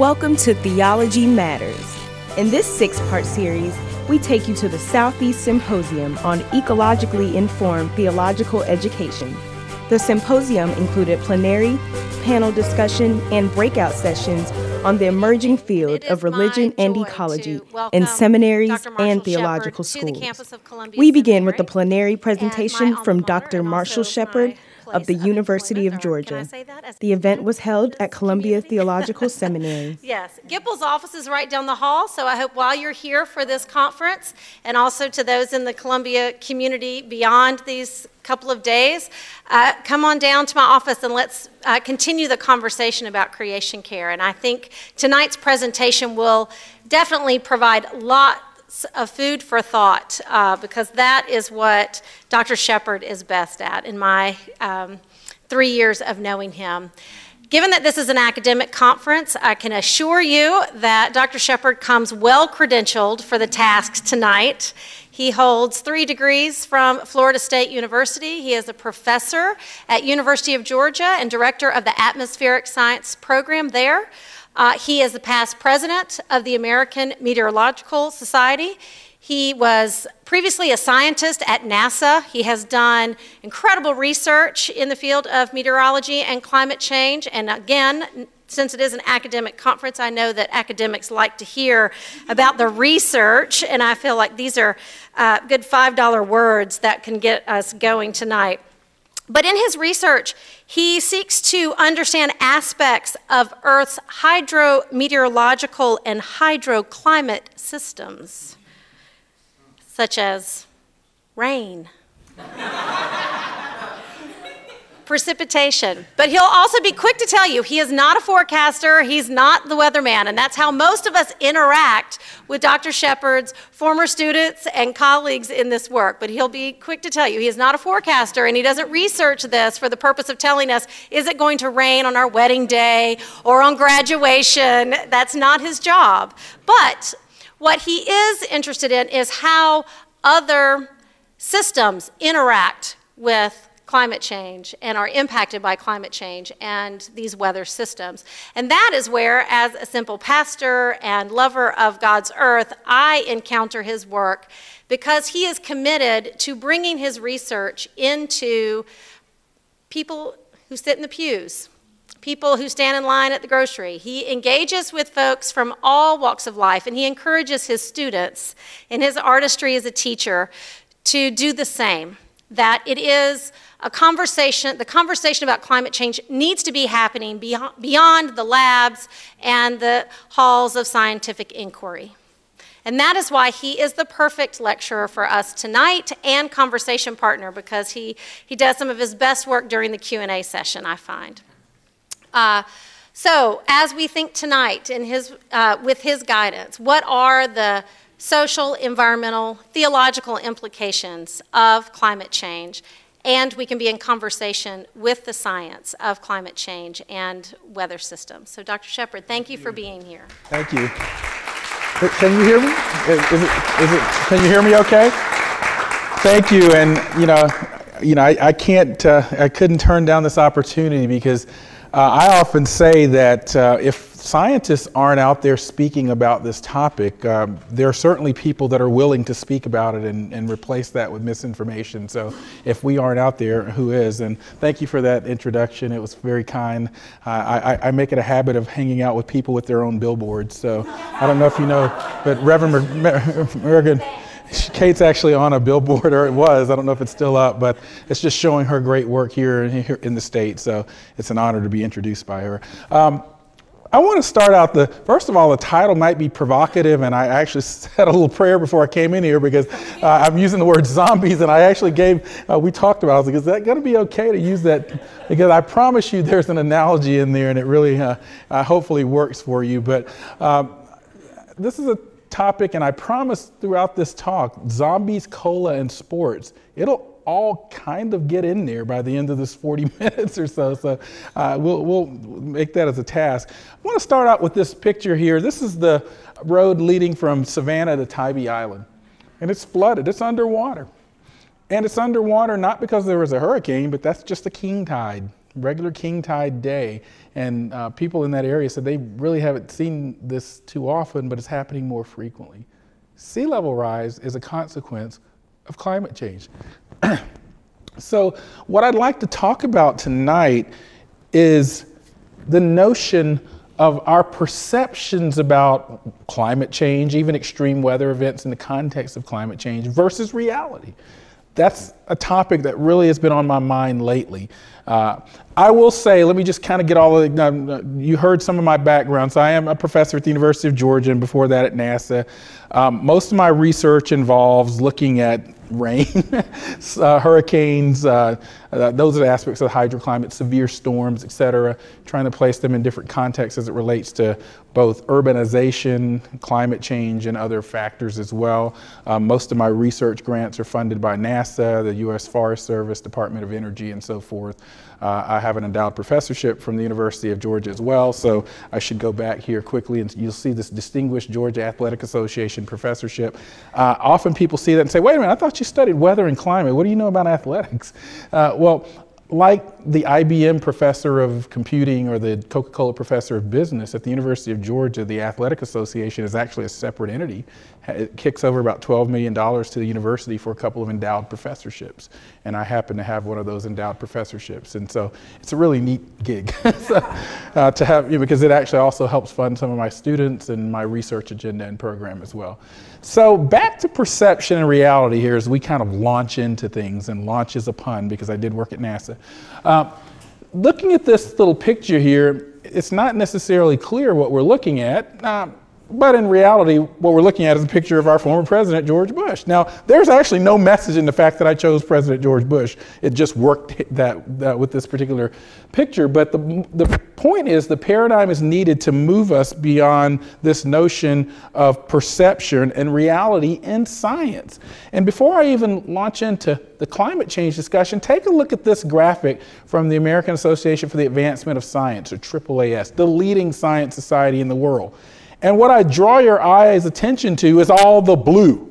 Welcome to Theology Matters. In this six part series, we take you to the Southeast Symposium on Ecologically Informed Theological Education. The symposium included plenary, panel discussion, and breakout sessions on the emerging field of religion and ecology in seminaries and theological schools. We begin with the plenary presentation from Dr. Marshall Shepard of the University of Georgia. The event was held at Columbia Theological Seminary. Yes, GIPL's office is right down the hall, so I hope while you're here for this conference, and also to those in the Columbia community beyond these couple of days, uh, come on down to my office and let's uh, continue the conversation about creation care. And I think tonight's presentation will definitely provide lots of food for thought uh, because that is what Dr. Shepard is best at in my um, three years of knowing him. Given that this is an academic conference, I can assure you that Dr. Shepard comes well credentialed for the tasks tonight. He holds three degrees from Florida State University. He is a professor at University of Georgia and director of the Atmospheric Science program there. Uh, he is the past president of the American Meteorological Society. He was previously a scientist at NASA. He has done incredible research in the field of meteorology and climate change. And again, since it is an academic conference, I know that academics like to hear about the research, and I feel like these are uh, good $5 words that can get us going tonight. But in his research, he seeks to understand aspects of Earth's hydrometeorological and hydroclimate systems such as rain, precipitation. But he'll also be quick to tell you he is not a forecaster, he's not the weatherman, and that's how most of us interact with Dr. Shepard's former students and colleagues in this work. But he'll be quick to tell you he is not a forecaster and he doesn't research this for the purpose of telling us is it going to rain on our wedding day or on graduation. That's not his job. But what he is interested in is how other systems interact with climate change and are impacted by climate change and these weather systems. And that is where, as a simple pastor and lover of God's earth, I encounter his work because he is committed to bringing his research into people who sit in the pews people who stand in line at the grocery. He engages with folks from all walks of life, and he encourages his students in his artistry as a teacher to do the same. That it is a conversation, the conversation about climate change needs to be happening beyond, the labs and the halls of scientific inquiry. And that is why he is the perfect lecturer for us tonight and conversation partner because he, he does some of his best work during the Q&A session, I find. Uh, so, as we think tonight in his, uh, with his guidance, what are the social, environmental, theological implications of climate change? And we can be in conversation with the science of climate change and weather systems. So, Dr. Shepard, thank you for being here. Thank you. Can you hear me? Is it, is it, can you hear me okay? Thank you. And, you know, you know, I, I can't, uh, I couldn't turn down this opportunity because uh, I often say that uh, if scientists aren't out there speaking about this topic, um, there are certainly people that are willing to speak about it and, and, replace that with misinformation. So if we aren't out there, who is? And thank you for that introduction. It was very kind. Uh, I, I, make it a habit of hanging out with people with their own billboards. So I don't know if you know, but Reverend Morgan. Kate's actually on a billboard, or it was. I don't know if it's still up, but it's just showing her great work here in the state. So it's an honor to be introduced by her. Um, I want to start out the first of all, the title might be provocative, and I actually said a little prayer before I came in here because uh, I'm using the word zombies, and I actually gave. Uh, we talked about. It. I was like, is that going to be okay to use that? Because I promise you, there's an analogy in there, and it really, uh, uh hopefully, works for you. But um, this is a topic, and I promise throughout this talk zombies, cola, and sports. It'll all kind of get in there by the end of this 40 minutes or so. So uh, we'll, we'll make that as a task. I want to start out with this picture here. This is the road leading from Savannah to Tybee Island. And it's flooded, it's underwater. And it's underwater not because there was a hurricane, but that's just a king tide. regular king tide day. And uh, people in that area said they really haven't seen this too often, but it's happening more frequently. Sea level rise is a consequence of climate change. So, what I'd like to talk about tonight is the notion of our perceptions about climate change, even extreme weather events in the context of climate change, versus reality. That's a topic that really has been on my mind lately. Uh, I will say, let me just kind of get all of the, um, you heard some of my background. So I am a professor at the University of Georgia and before that at NASA. Um, most of my research involves looking at rain, uh, hurricanes, uh, uh, those are the aspects of the hydroclimate, severe storms, et cetera, trying to place them in different contexts as it relates to both urbanization, climate change, and other factors as well. Um, most of my research grants are funded by NASA, the U.S. Forest Service, Department of Energy, and so forth. Uh, I have an endowed professorship from the University of Georgia as well, so I should go back here quickly and you'll see this Distinguished Georgia Athletic Association professorship. Uh, often people see that and say, wait a minute, I thought you studied weather and climate. What do you know about athletics? Uh, well, like the IBM professor of computing or the Coca Cola professor of business at the University of Georgia, the Athletic Association is actually a separate entity. It kicks over about $12 million to the university for a couple of endowed professorships. And I happen to have one of those endowed professorships. And so it's a really neat gig so, uh, to have, you know, because it actually also helps fund some of my students and my research agenda and program as well. So back to perception and reality here as we kind of launch into things, and launch is a pun because I did work at NASA. Uh, looking at this little picture here, it's not necessarily clear what we're looking at. Uh, but in reality, what we're looking at is a picture of our former president, George Bush. Now, there's actually no message in the fact that I chose President George Bush. It just worked that, that with this particular picture. But the, the point is, the paradigm is needed to move us beyond this notion of perception and reality in science. And before I even launch into the climate change discussion, take a look at this graphic from the American Association for the Advancement of Science, or AAAS, the leading science society in the world. And what I draw your eyes attention to is all the blue.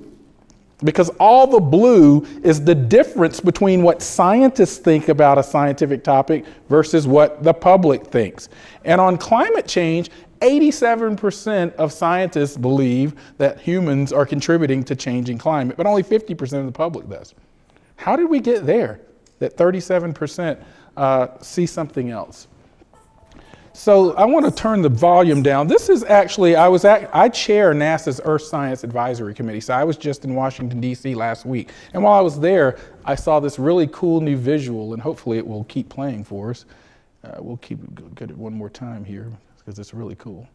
Because all the blue is the difference between what scientists think about a scientific topic versus what the public thinks. And on climate change, 87% of scientists believe that humans are contributing to changing climate, but only 50% of the public does. How did we get there? That 37% uh, see something else. So I want to turn the volume down. This is actually, I was at, I chair NASA's Earth Science Advisory Committee. So I was just in Washington, D.C. last week. And while I was there, I saw this really cool new visual, and hopefully it will keep playing for us. Uh, we'll keep get it one more time here because it's really cool.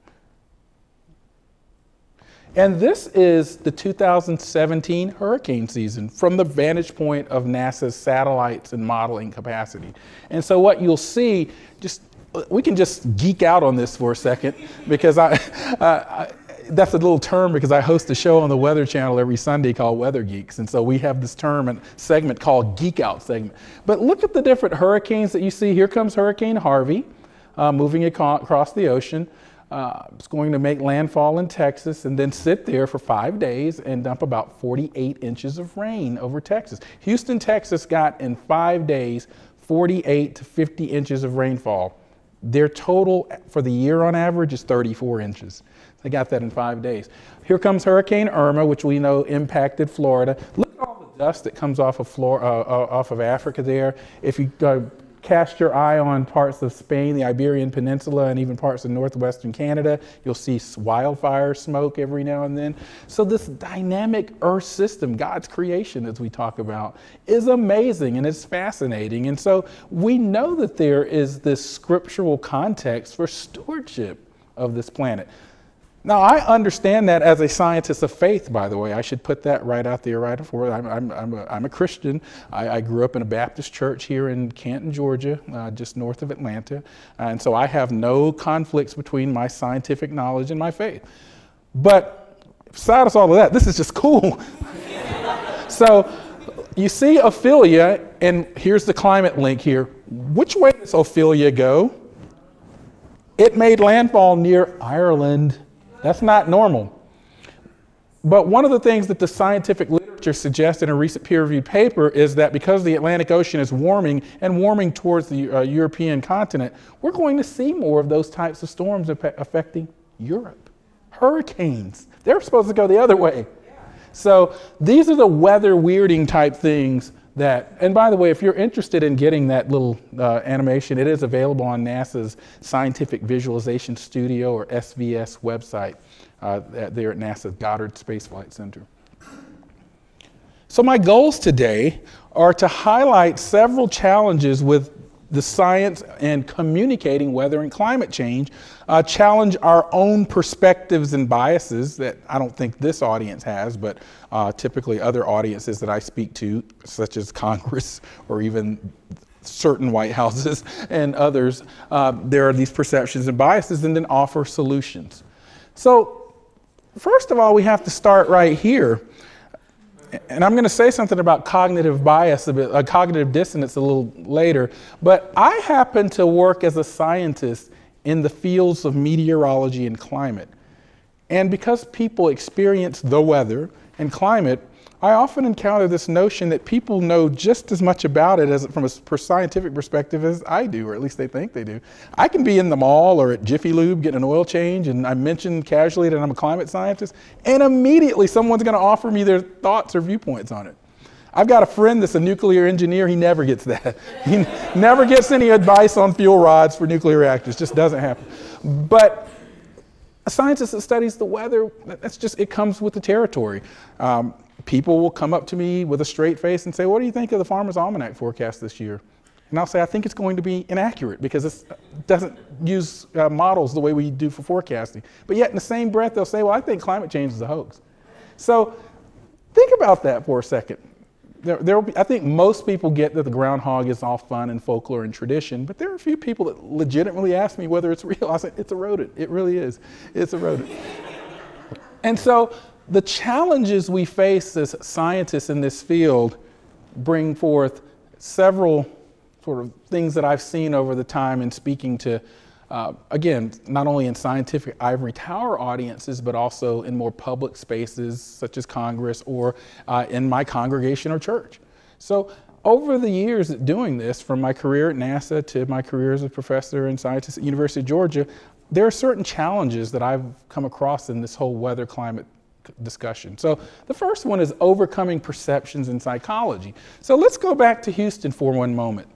And this is the 2017 hurricane season from the vantage point of NASA's satellites and modeling capacity. And so what you'll see, just we can just geek out on this for a second because I, uh, I, that's a little term because I host a show on the Weather Channel every Sunday called Weather Geeks. And so we have this term and segment called Geek Out segment. But look at the different hurricanes that you see. Here comes Hurricane Harvey uh, moving across the ocean. Uh, it's going to make landfall in Texas and then sit there for five days and dump about 48 inches of rain over Texas. Houston, Texas got in five days 48 to 50 inches of rainfall. Their total for the year on average is 34 inches. They got that in five days. Here comes Hurricane Irma, which we know impacted Florida. Look at all the dust that comes off of, Florida, uh, uh, off of Africa there. If you uh, cast your eye on parts of Spain, the Iberian Peninsula, and even parts of northwestern Canada, you'll see wildfire smoke every now and then. So, this dynamic Earth system, God's creation, as we talk about, is amazing and it's fascinating. And so, we know that there is this scriptural context for stewardship of this planet. Now, I understand that as a scientist of faith, by the way. I should put that right out there right before. I'm, I'm, I'm, a, I'm a Christian. I, I, grew up in a Baptist church here in Canton, Georgia, uh, just north of Atlanta. And so I have no conflicts between my scientific knowledge and my faith. But besides all of that, this is just cool. so you see Ophelia, and here's the climate link here. Which way does Ophelia go? It made landfall near Ireland. That's not normal. But one of the things that the scientific literature researchers suggest in a recent peer reviewed paper is that because the Atlantic Ocean is warming and warming towards the uh, European continent, we're going to see more of those types of storms affecting Europe. Hurricanes, they're supposed to go the other way. So these are the weather weirding type things that, and by the way, if you're interested in getting that little uh, animation, it is available on NASA's Scientific Visualization Studio or SVS website uh, there at NASA's Goddard Space Flight Center. So, my goals today are to highlight several challenges with the science and communicating weather and climate change, uh, challenge our own perspectives and biases that I don't think this audience has, but uh, typically other audiences that I speak to, such as Congress or even certain White Houses and others, uh, there are these perceptions and biases, and then offer solutions. So, First of all, we have to start right here. And I'm going to say something about cognitive bias, a bit, uh, cognitive dissonance a little later. But I happen to work as a scientist in the fields of meteorology and climate. And because people experience the weather and climate, I often encounter this notion that people know just as much about it as from a scientific perspective as I do, or at least they think they do. I can be in the mall or at Jiffy Lube getting an oil change, and I mention casually that I'm a climate scientist, and immediately someone's going to offer me their thoughts or viewpoints on it. I've got a friend that's a nuclear engineer. He never gets that. He never gets any advice on fuel rods for nuclear reactors. Just doesn't happen. But a scientist that studies the weather, that's just, it comes with the territory. Um, people will come up to me with a straight face and say, What do you think of the Farmer's Almanac forecast this year? And I'll say, I think it's going to be inaccurate because it doesn't use uh, models the way we do for forecasting. But yet, in the same breath, they'll say, Well, I think climate change is a hoax. So think about that for a second. There, there be, I think most people get that the groundhog is all fun and folklore and tradition, but there are a few people that legitimately ask me whether it's real. I said, It's a rodent. It really is. It's a rodent. and so the challenges we face as scientists in this field bring forth several sort of things that I've seen over the time in speaking to, uh, again, not only in scientific ivory tower audiences, but also in more public spaces such as Congress or uh, in my congregation or church. So over the years doing this, from my career at NASA to my career as a professor and scientist at University of Georgia, there are certain challenges that I've come across in this whole weather climate discussion. So the first one is overcoming perceptions in psychology. So let's go back to Houston for one moment.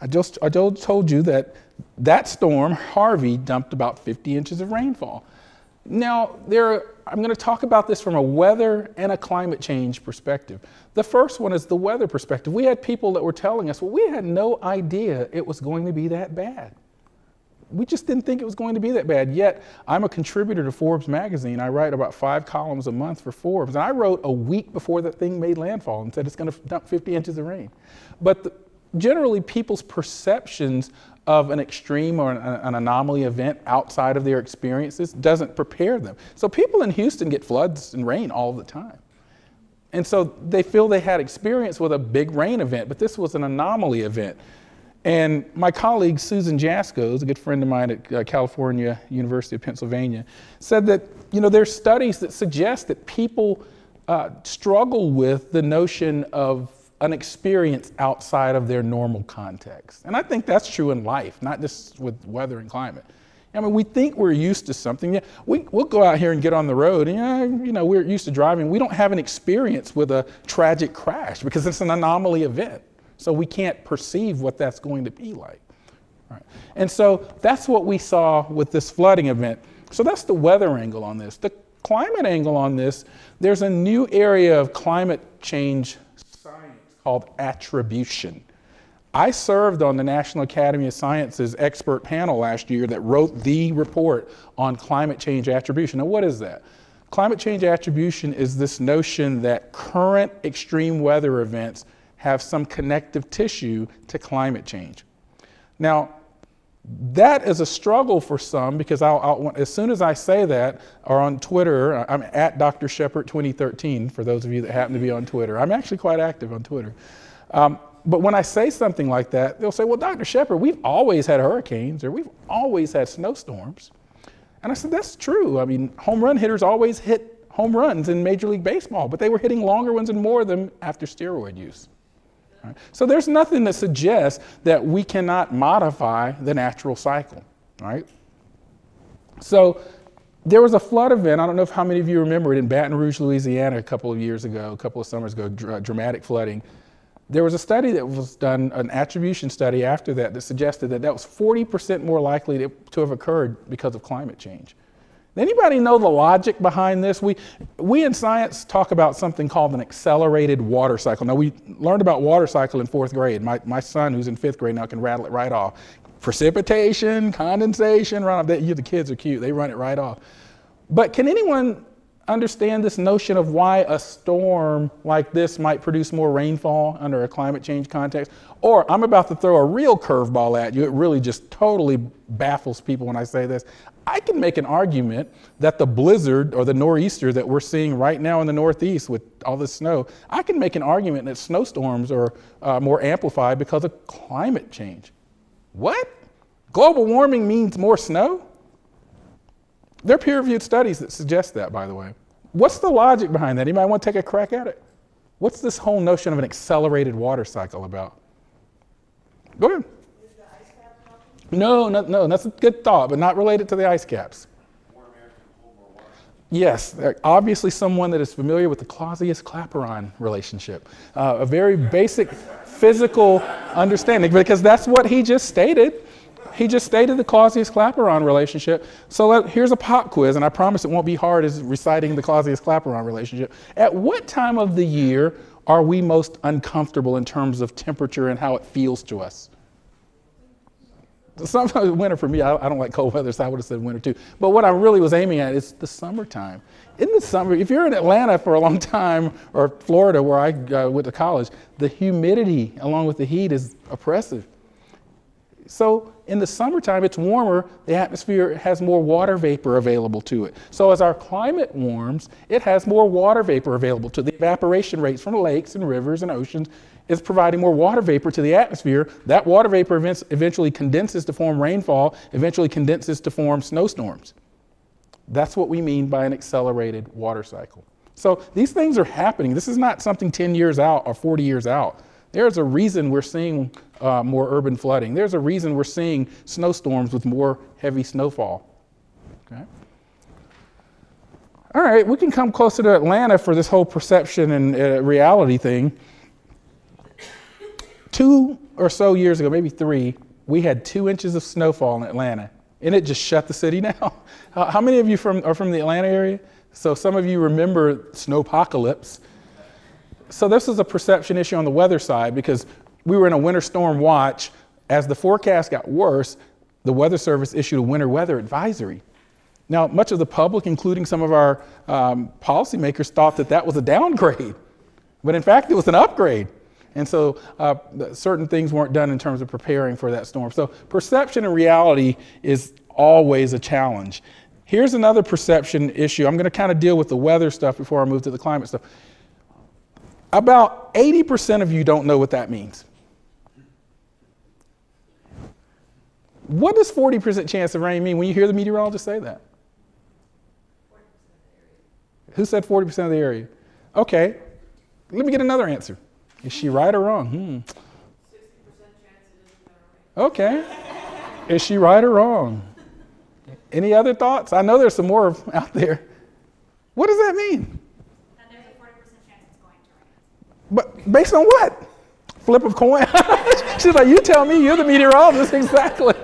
I just I told you that that storm, Harvey, dumped about 50 inches of rainfall. Now, there, I'm going to talk about this from a weather and a climate change perspective. The first one is the weather perspective. We had people that were telling us, well, we had no idea it was going to be that bad we just didn't think it was going to be that bad. Yet, I'm a contributor to Forbes magazine. I write about five columns a month for Forbes. And I wrote a week before that thing made landfall and said it's going to dump 50 inches of rain. But the, generally, people's perceptions of an extreme or an, an, anomaly event outside of their experiences doesn't prepare them. So people in Houston get floods and rain all the time. And so they feel they had experience with a big rain event, but this was an anomaly event. And my colleague Susan Jasko, who's a good friend of mine at uh, California University of Pennsylvania, said that you know there's studies that suggest that people uh, struggle with the notion of an experience outside of their normal context. And I think that's true in life, not just with weather and climate. I mean, we think we're used to something. Yeah, we, we'll go out here and get on the road, and yeah, you know, we're used to driving. We don't have an experience with a tragic crash because it's an anomaly event. So we can't perceive what that's going to be like. Right. And so that's what we saw with this flooding event. So that's the weather angle on this. The climate angle on this, there's a new area of climate change called attribution. I served on the National Academy of Sciences expert panel last year that wrote the report on climate change attribution. Now, what is that? Climate change attribution is this notion that current extreme weather events have some connective tissue to climate change. Now, that is a struggle for some because I'll, I'll, as soon as I say that, or on Twitter, I'm at Dr. Shepherd 2013 for those of you that happen to be on Twitter. I'm actually quite active on Twitter. Um, but when I say something like that, they'll say, Well, Dr. Shepherd, we've always had hurricanes or we've always had snowstorms. And I said, That's true. I mean, home run hitters always hit home runs in Major League Baseball, but they were hitting longer ones and more of them after steroid use. Right? So there's nothing that suggests that we cannot modify the natural cycle, right? So there was a flood event. I don't know if how many of you remember it in Baton Rouge, Louisiana, a couple of years ago, a couple of summers ago, dr- dramatic flooding. There was a study that was done, an attribution study after that, that suggested that that was 40% more likely to, to have occurred because of climate change. Anybody know the logic behind this? We, we in science talk about something called an accelerated water cycle. Now, we learned about water cycle in fourth grade. My, my son, who's in fifth grade now, can rattle it right off precipitation, condensation, run off. You, the kids are cute, they run it right off. But can anyone understand this notion of why a storm like this might produce more rainfall under a climate change context? Or I'm about to throw a real curveball at you. It really just totally baffles people when I say this. I can make an argument that the blizzard or the nor'easter that we're seeing right now in the Northeast with all this snow, I can make an argument that snowstorms are uh, more amplified because of climate change. What? Global warming means more snow? There are peer reviewed studies that suggest that, by the way. What's the logic behind that? Anybody want to take a crack at it? What's this whole notion of an accelerated water cycle about? Go ahead. No, no, no, that's a good thought, but not related to the ice caps. Yes, obviously someone that is familiar with the Clausius-Clapeyron relationship. Uh, a very basic physical understanding, because that's what he just stated. He just stated the Clausius-Clapeyron relationship. So let, here's a pop quiz, and I promise it won't be hard as reciting the Clausius-Clapeyron relationship. At what time of the year are we most uncomfortable in terms of temperature and how it feels to us? Sometimes winter for me, I, I, don't like cold weather, so I would have said winter too. But what I really was aiming at is the summertime. In the summer, if you're in Atlanta for a long time, or Florida where I uh, went to college, the humidity along with the heat is oppressive. So in the summertime, it's warmer, the atmosphere has more water vapor available to it. So as our climate warms, it has more water vapor available to it. the evaporation rates from lakes and rivers and oceans is providing more water vapor to the atmosphere. That water vapor eventually condenses to form rainfall, eventually condenses to form snowstorms. That's what we mean by an accelerated water cycle. So these things are happening. This is not something 10 years out or 40 years out. There's a reason we're seeing uh, more urban flooding. There's a reason we're seeing snowstorms with more heavy snowfall. Okay? All right, we can come closer to Atlanta for this whole perception and uh, reality thing. Two or so years ago, maybe three, we had two inches of snowfall in Atlanta, and it just shut the city down. How many of you from, are from the Atlanta area? So some of you remember snowpocalypse. So this is a perception issue on the weather side because we were in a winter storm watch. As the forecast got worse, the Weather Service issued a winter weather advisory. Now, much of the public, including some of our um, policymakers, thought that that was a downgrade, but in fact, it was an upgrade. And so uh, certain things weren't done in terms of preparing for that storm. So perception and reality is always a challenge. Here's another perception issue. I'm going to kind of deal with the weather stuff before I move to the climate stuff. About 80% of you don't know what that means. What does 40% chance of rain mean when you hear the meteorologist say that? Who said 40% of the area? Okay, let me get another answer. Is she right or wrong? Hmm. Okay. Is she right or wrong? Any other thoughts? I know there's some more out there. What does that mean? That there's a 40% chance it's going to rain. But based on what? Flip of coin? She's like, you tell me, you're the meteorologist. Exactly.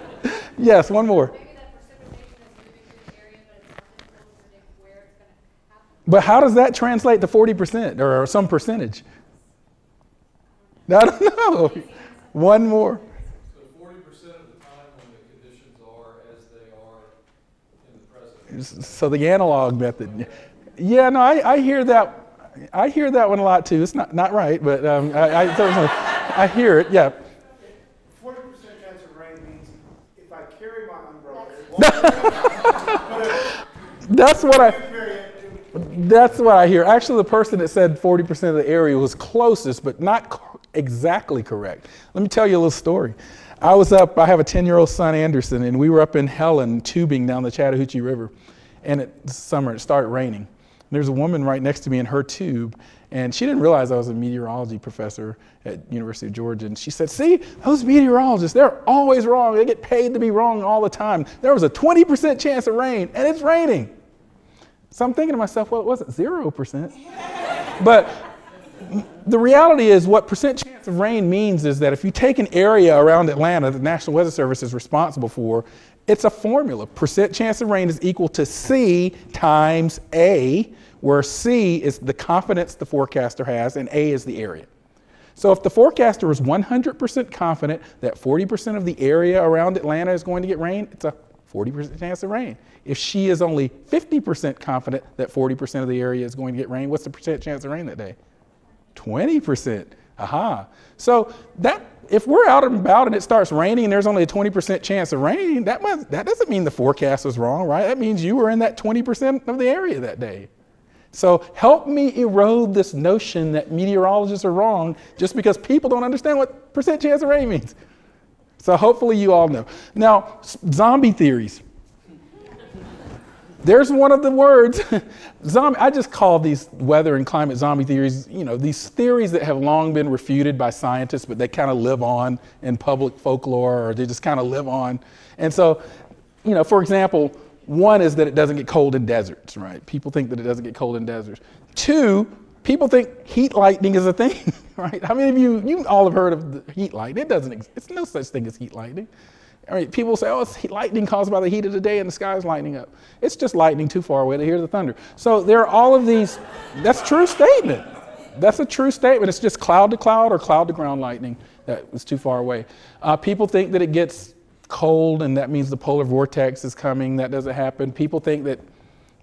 Yes, one more. Maybe that precipitation is moving through the area, but it's not difficult to predict where it's going to happen. But how does that translate to 40% or some percentage? I don't know. One more. So forty percent of the time when the conditions are as they are in the present. So the analog method. Yeah, no, I, I hear that. I hear that one a lot too. It's not, not right, but um, I, I, I hear it. Yeah. Forty percent chance of rain means if I carry my umbrella, it won't That's what I. That's what I hear. Actually, the person that said 40% of the area was closest, but not co- exactly correct. Let me tell you a little story. I was up, I have a 10 year old son, Anderson, and we were up in Helen tubing down the Chattahoochee River. And it, summer, it started raining. There's a woman right next to me in her tube, and she didn't realize I was a meteorology professor at University of Georgia. And she said, "See, those meteorologists, they're always wrong. They get paid to be wrong all the time. There was a 20% chance of rain, and it's raining." So I'm thinking to myself, well, it wasn't 0%. but the reality is what percent chance of rain means is that if you take an area around Atlanta that the National Weather Service is responsible for, it's a formula. Percent chance of rain is equal to C times A, where C is the confidence the forecaster has and A is the area. So if the forecaster is 100% confident that 40% of the area around Atlanta is going to get rain, it's a 40% chance of rain. If she is only 50% confident that 40% of the area is going to get rain, what's the percent chance of rain that day? 20%. Aha. So that if we're out and about and it starts raining and there's only a 20% chance of rain, that, must, that doesn't mean the forecast was wrong, right? That means you were in that 20% of the area that day. So help me erode this notion that meteorologists are wrong just because people don't understand what percent chance of rain means. So hopefully you all know. Now, zombie theories. There's one of the words, zombie. I just call these weather and climate zombie theories, you know, these theories that have long been refuted by scientists, but they kind of live on in public folklore or they just kind of live on. And so, you know, for example, one is that it doesn't get cold in deserts, right? People think that it doesn't get cold in deserts. Two, people think heat lightning is a thing, right? How many of you, you all have heard of heat lightning? It doesn't exist. It's no such thing as heat lightning. I mean, people say, oh, it's lightning caused by the heat of the day and the sky is lighting up. It's just lightning too far away to hear the thunder. So there are all of these, that's true statement. That's a true statement. It's just cloud to cloud or cloud to ground lightning that is too far away. Uh, people think that it gets cold and that means the polar vortex is coming. That doesn't happen. People think that,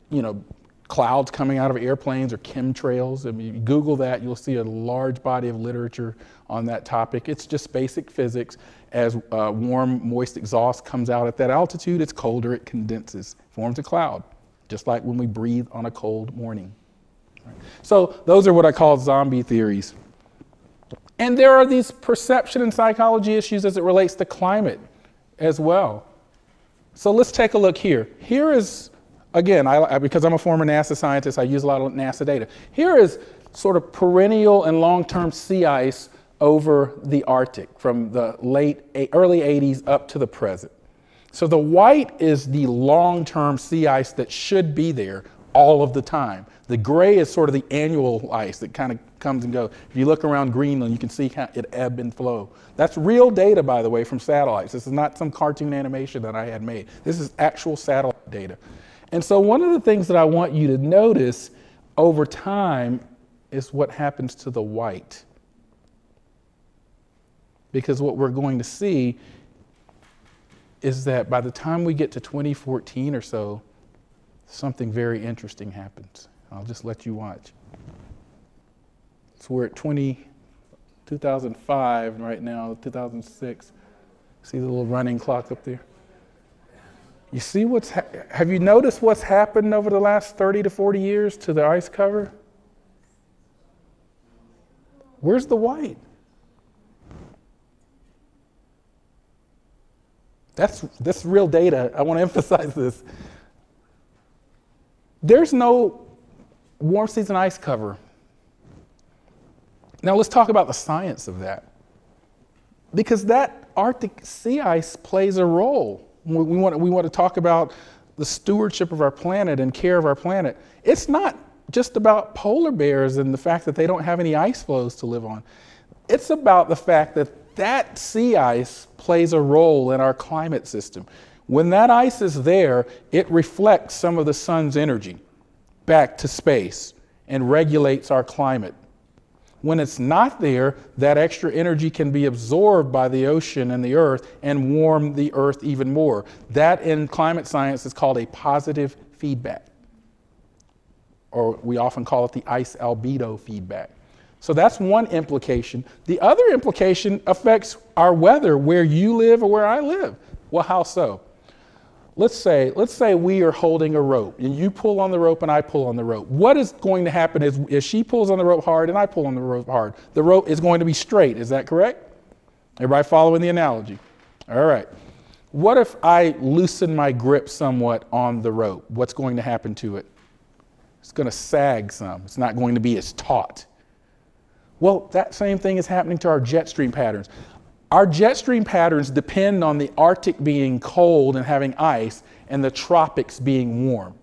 you know, clouds coming out of airplanes or chemtrails. I mean, Google that, you'll see a large body of literature on that topic. It's just basic physics. As uh, warm, moist exhaust comes out at that altitude, it's colder, it condenses, forms a cloud, just like when we breathe on a cold morning. So, those are what I call zombie theories. And there are these perception and psychology issues as it relates to climate as well. So, let's take a look here. Here is, again, I, because I'm a former NASA scientist, I use a lot of NASA data. Here is sort of perennial and long term sea ice over the Arctic from the late early 80s up to the present. So the white is the long-term sea ice that should be there all of the time. The gray is sort of the annual ice that kind of comes and goes. If you look around Greenland, you can see how it ebb and flow. That's real data, by the way, from satellites. This is not some cartoon animation that I had made. This is actual satellite data. And so one of the things that I want you to notice over time is what happens to the white because what we're going to see is that by the time we get to 2014 or so, something very interesting happens. I'll just let you watch. So we're at 20, 2005 right now, 2006. See the little running clock up there? You see what's, ha- have you noticed what's happened over the last 30 to 40 years to the ice cover? Where's the white? That's, that's real data. I want to emphasize this. There's no warm season ice cover. Now let's talk about the science of that. Because that Arctic sea ice plays a role. We want, we want to talk about the stewardship of our planet and care of our planet. It's not just about polar bears and the fact that they don't have any ice floes to live on. It's about the fact that that sea ice plays a role in our climate system. When that ice is there, it reflects some of the sun's energy back to space and regulates our climate. When it's not there, that extra energy can be absorbed by the ocean and the earth and warm the earth even more. That in climate science is called a positive feedback, or we often call it the ice albedo feedback. So that's one implication. The other implication affects our weather where you live or where I live. Well, how so? Let's say, let's say we are holding a rope and you pull on the rope and I pull on the rope. What is going to happen is if she pulls on the rope hard and I pull on the rope hard, the rope is going to be straight. Is that correct? Everybody following the analogy? All right. What if I loosen my grip somewhat on the rope? What's going to happen to it? It's going to sag some. It's not going to be as taut. Well, that same thing is happening to our jet stream patterns. Our jet stream patterns depend on the Arctic being cold and having ice and the tropics being warm.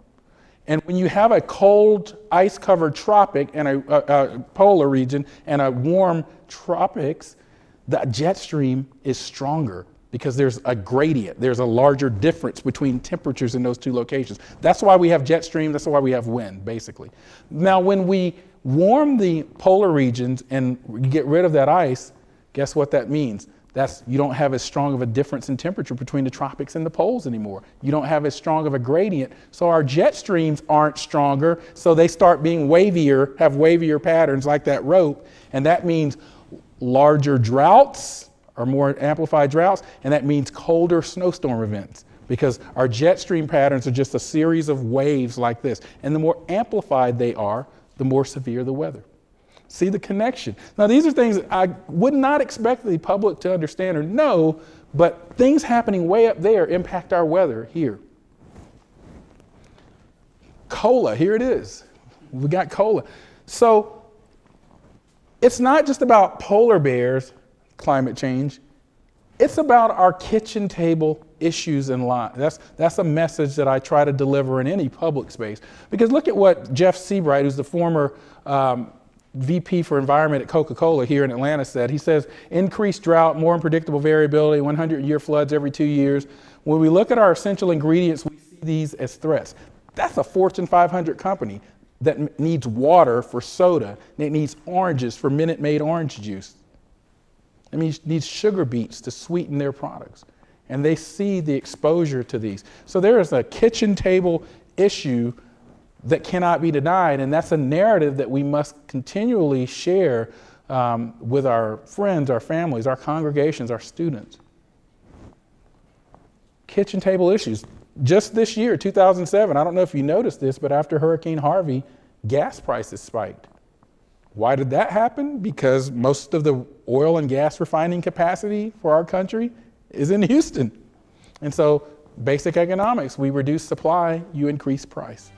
And when you have a cold, ice covered tropic and a, a, a, polar region and a warm tropics, the jet stream is stronger because there's a gradient. There's a larger difference between temperatures in those two locations. That's why we have jet stream, that's why we have wind, basically. Now, when we warm the polar regions and get rid of that ice, guess what that means? That's you don't have as strong of a difference in temperature between the tropics and the poles anymore. You don't have as strong of a gradient. So our jet streams aren't stronger, so they start being wavier, have wavier patterns like that rope, and that means larger droughts or more amplified droughts, and that means colder snowstorm events because our jet stream patterns are just a series of waves like this. And the more amplified they are, the more severe the weather. See the connection. Now, these are things I would not expect the public to understand or know, but things happening way up there impact our weather here. COLA, here it is. We got COLA. So it's not just about polar bears, climate change, it's about our kitchen table issues in life. That's, that's a message that I try to deliver in any public space. Because look at what Jeff Seabright, who's the former um, VP for Environment at Coca Cola here in Atlanta said. He says increased drought, more unpredictable variability, 100 year floods every two years. When we look at our essential ingredients, we see these as threats. That's a Fortune 500 company that needs water for soda, and it needs oranges for Minute Maid orange juice. I mean, needs sugar beets to sweeten their products. And they see the exposure to these. So there is a kitchen table issue that cannot be denied. And that's a narrative that we must continually share um, with our friends, our families, our congregations, our students. Kitchen table issues. Just this year, 2007, I don't know if you noticed this, but after Hurricane Harvey, gas prices spiked. Why did that happen? Because most of the oil and gas refining capacity for our country is in Houston. And so, basic economics we reduce supply, you increase price.